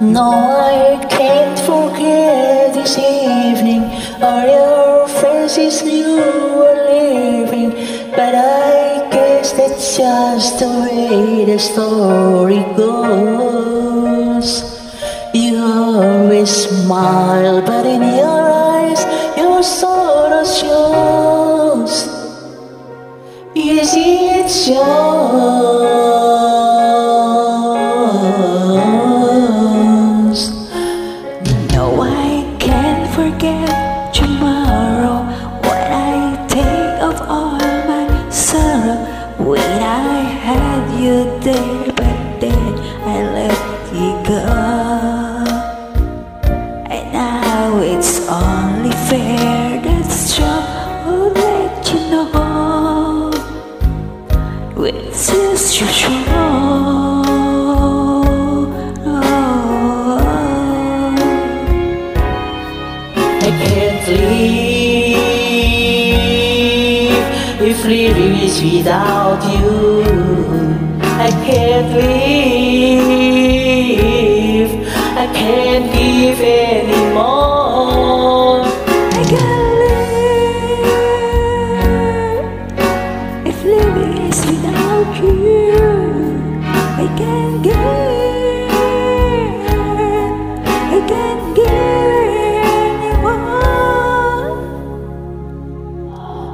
No, I can't forget this evening. All your faces you were leaving But I guess that's just the way the story goes. You always smile, but in your eyes your sorrow shows Yes, it shows you there But then I let you go? And now it's only fair That strong will let you know. It's just your show. I can't live if living is without you. I can't live, I can't give anymore. I can't live if living is without you. I can't give, I can't give anymore.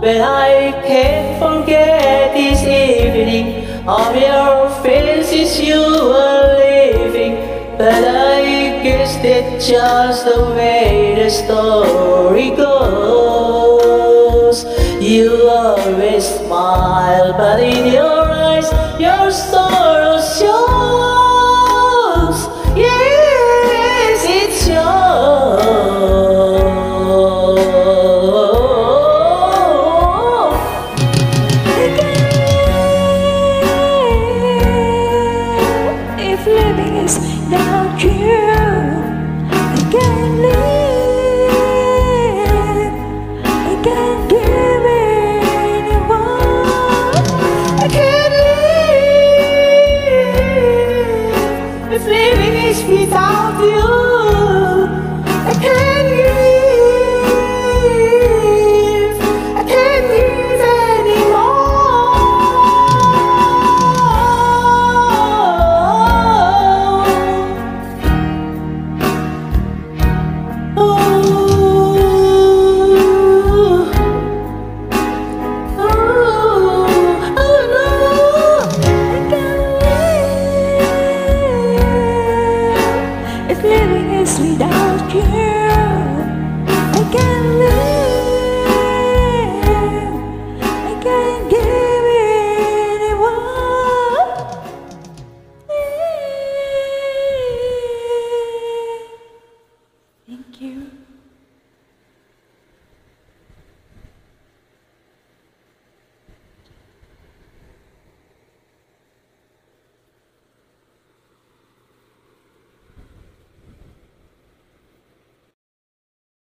But I can't forget this evening of your faces you were leaving But I guess it's just the way the story goes. You always smile but in your eyes your sorrow shows. Yes, it shows friends living is without you again.